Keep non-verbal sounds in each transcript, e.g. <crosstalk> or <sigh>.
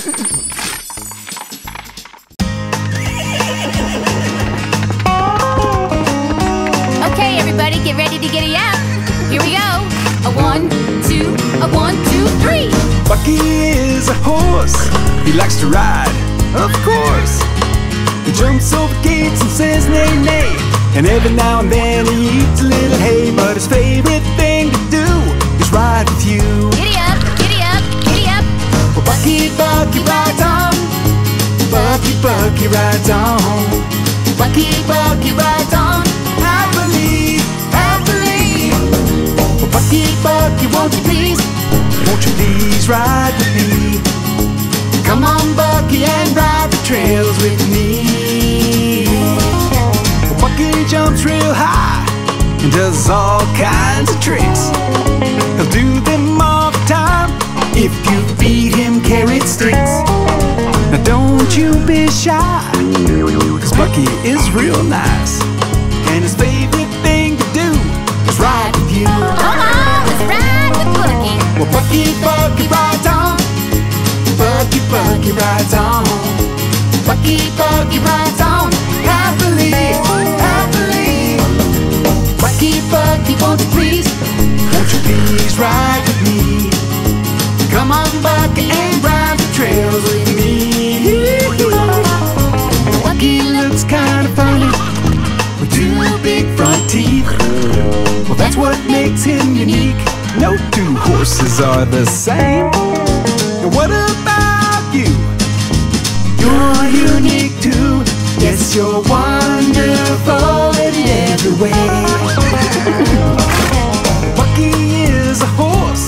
<laughs> Okay, everybody, get ready to get a yap. Here we go. A one, two, a one, two, three. Bucky is a horse. He likes to ride, of course. He jumps over gates and says neigh, neigh. And every now and then he eats a little hay. But his favorite thing to do is ride with you. On. Bucky, Bucky rides on. Happily, happily. Bucky, Bucky, won't you please, won't you please ride with me? Come on, Bucky, and ride the trails with me. Bucky jumps real high and does all kinds of tricks. He'll do them all the time if you feed him carrot sticks. Now don't you be shy, cause is real nice. And his favorite thing to do is ride with you. Come on, let's ride with Bucky. Well, Bucky, Bucky rides on. Bucky, Bucky rides on. Bucky, Bucky rides on. Happily, happily. Bucky, Bucky, won't you please, won't you please ride makes him unique. No two horses are the same. And what about you? You're unique too. Yes, you're wonderful in every way. <laughs> Bucky is a horse.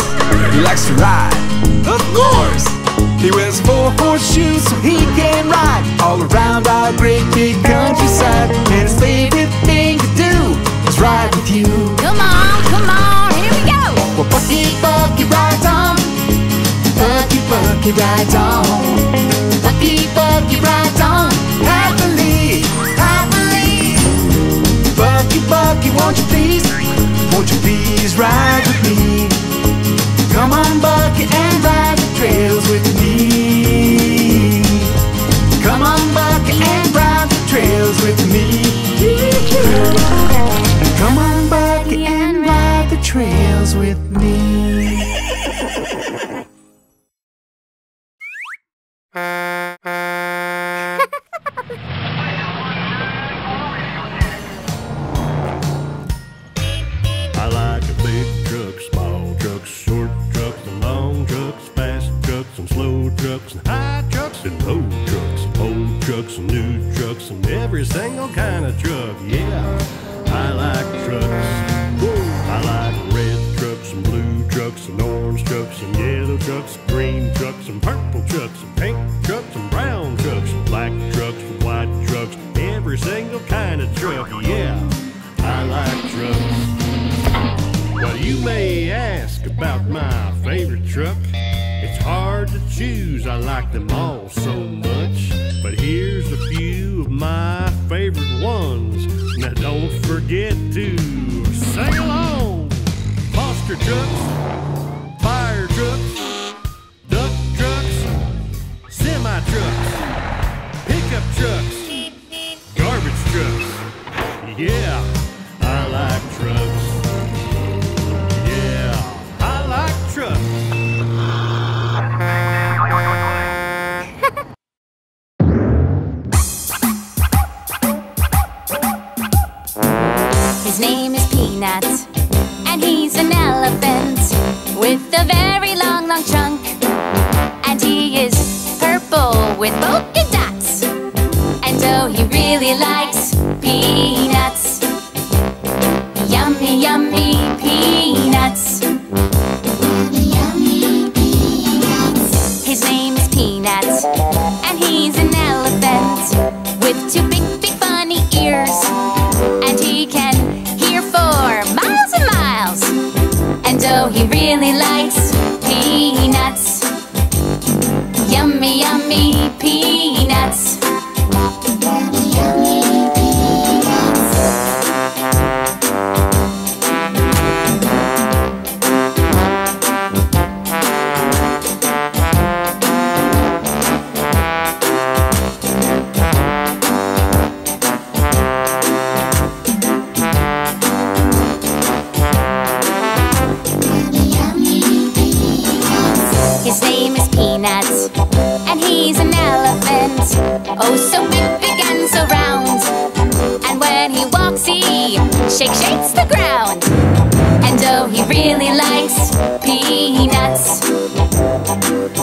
He likes to ride, of course. He wears four horseshoes so he can ride all around our great big countryside. And his favorite thing to do is ride with you. Come on. Well, Bucky, Bucky rides on. Bucky, Bucky rides on. Bucky, Bucky rides on. Happily, happily. Bucky, Bucky, won't you please, won't you please ride with me? Trucks, and high trucks, and low trucks, old trucks, and new trucks, and every single kind of truck. Yeah, I like trucks. I like red trucks, and blue trucks, and orange trucks, and yellow trucks, green trucks, and purple trucks, and pink trucks, and brown trucks, and black trucks, and white trucks, every single kind of truck. Yeah, I like trucks. Well, you may ask about my favorite truck. Hard to choose, I like them all so much. But here's a few of my favorite ones. Now don't forget to sing along. Monster trucks, fire trucks, duck trucks, semi trucks, pickup trucks, garbage trucks. Yeah, really likes peanuts. Yummy, yummy peanuts.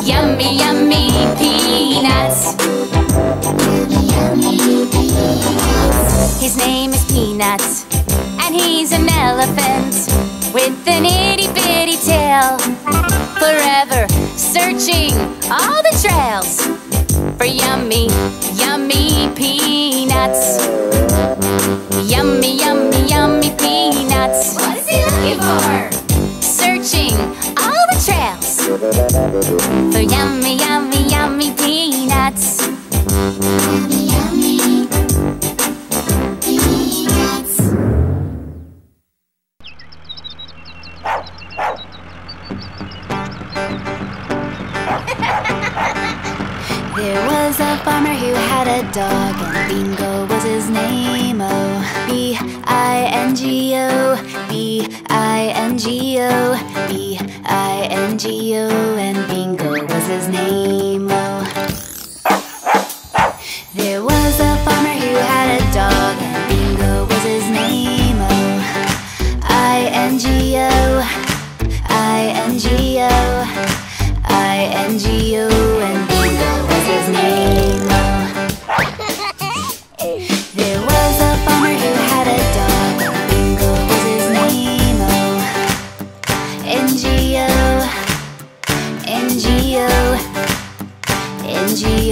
Yummy, yummy peanuts. His name is Peanuts, and he's an elephant with an itty bitty tail. Forever searching all the trails for yummy, yummy peanuts. Yummy, yummy, yummy peanuts. What is he looking for? For yummy, yummy, yummy peanuts. There was a farmer who had a dog. bungee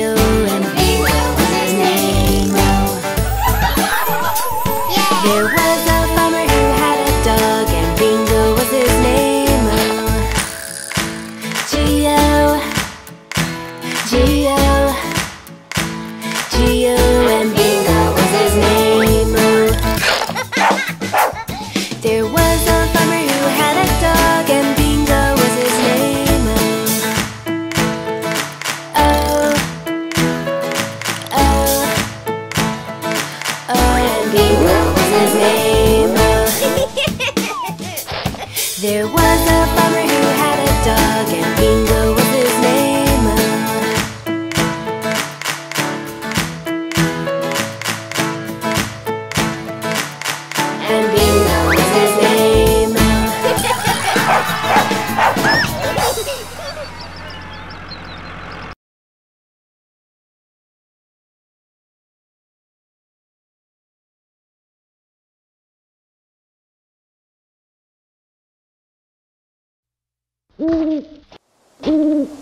うーん。う。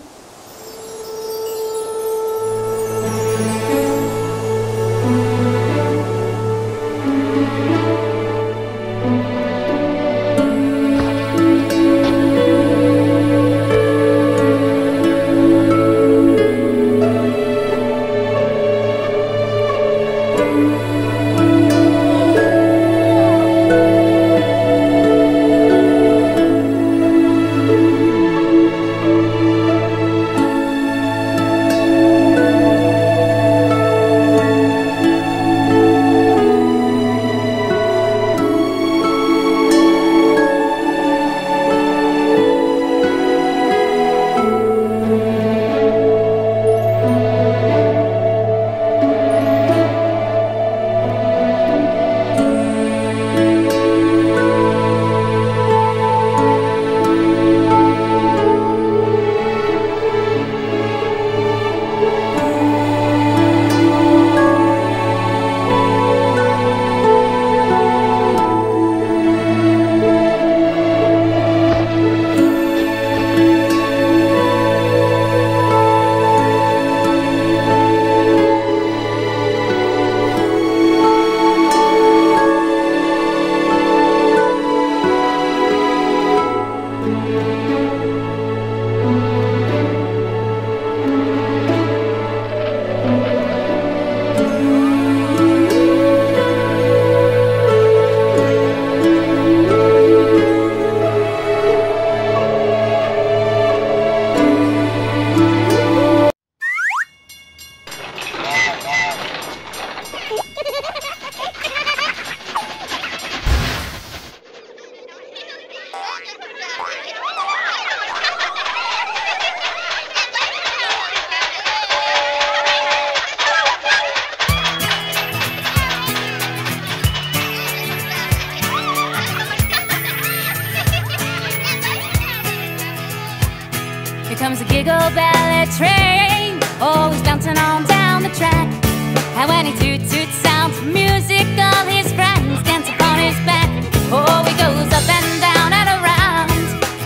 When he toot toot sounds music, all his friends dance upon his back. Oh, he goes up and down and around,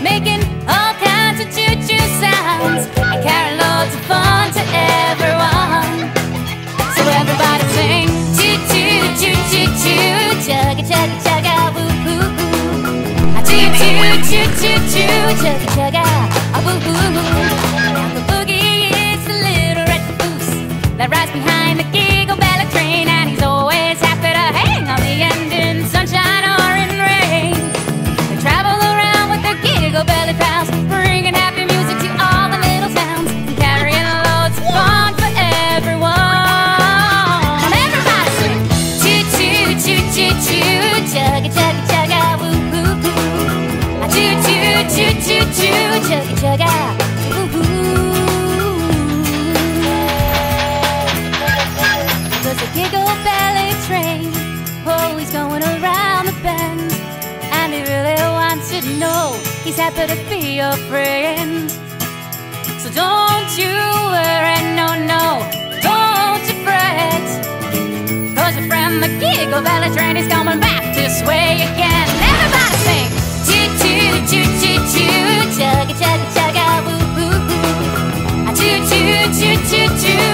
making all kinds of choo choo sounds and carrying loads of fun to everyone. So everybody sing choo choo choo choo choo, chugga chugga chugga woo Choo choo choo choo choo, chugga chugga. Now the boogie is the little red goose that rides behind the giggle chugga chugga. There's a giggle train, always going around the bend. And he really wants you to know he's happy to be your friend. So don't you worry, no, no, don't you fret. Cause your friend the giggle belly train is coming back this way again. Everybody sing! Choo chugga chugga chugga woo woo woo. Choo choo choo choo choo,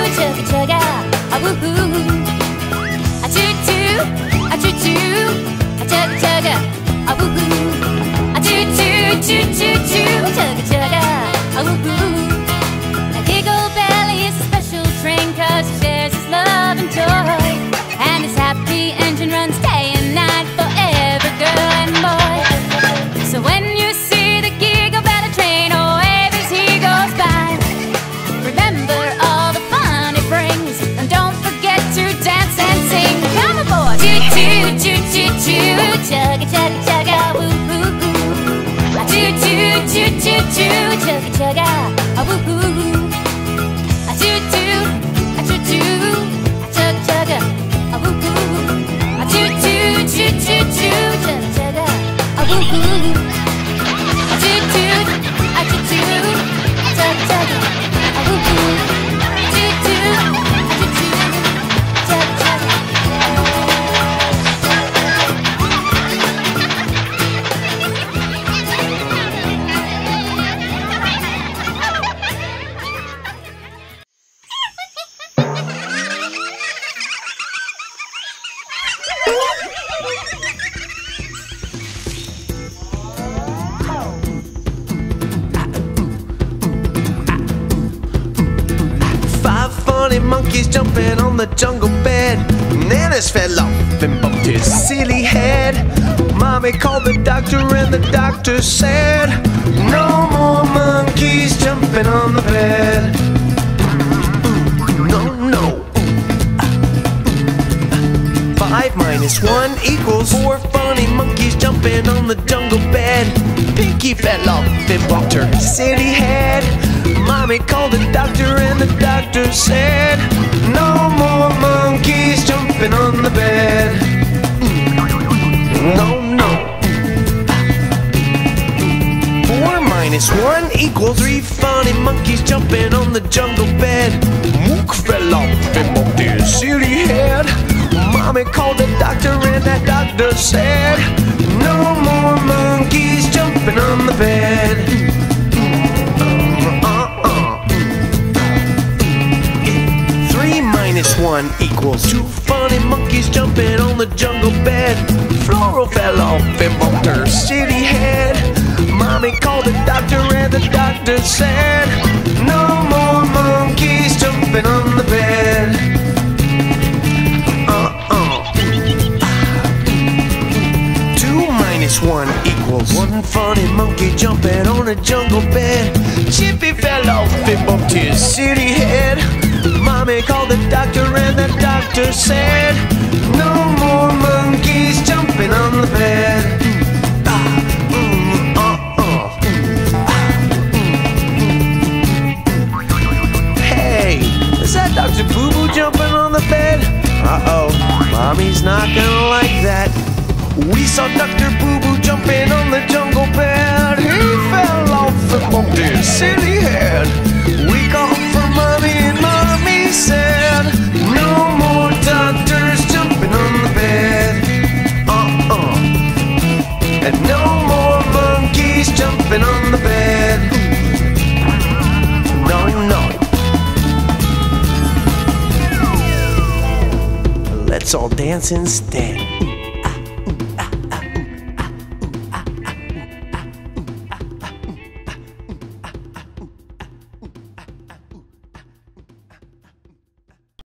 monkeys jumping on the jungle bed. Nanas fell off and bumped his silly head. Mommy called the doctor and the doctor said, No more monkeys jumping on the bed. Mm-hmm. No, no. Five minus one equals four funny monkeys jumping on the jungle bed. Pinky fell off and bumped her silly head. Mommy called the doctor and the doctor said, No more monkeys jumping on the bed. No, no. Four minus one equals three funny monkeys jumping on the jungle bed. Mook fell off and bumped his silly head. Mommy called the doctor and that doctor said, No more monkeys jumping on the bed. Minus one equals two funny monkeys jumping on the jungle bed. Floral fell off and bumped her silly head. Mommy called the doctor and the doctor said, No more monkeys jumping on the bed. Uh-uh. Two minus one equals one funny monkey jumping on a jungle bed. Chippy fell off and bumped his silly head. Mommy called the doctor and the doctor said, No more monkeys jumping on the bed. Hey, is that Dr. Boo Boo jumping on the bed? Uh oh, mommy's not gonna like that. We saw Dr. Boo Boo jumping on the jungle bed. He fell off bumped his silly head. We called said, No more doctors jumping on the bed. Uh-uh. And no more monkeys jumping on the bed. No, no. Let's all dance instead.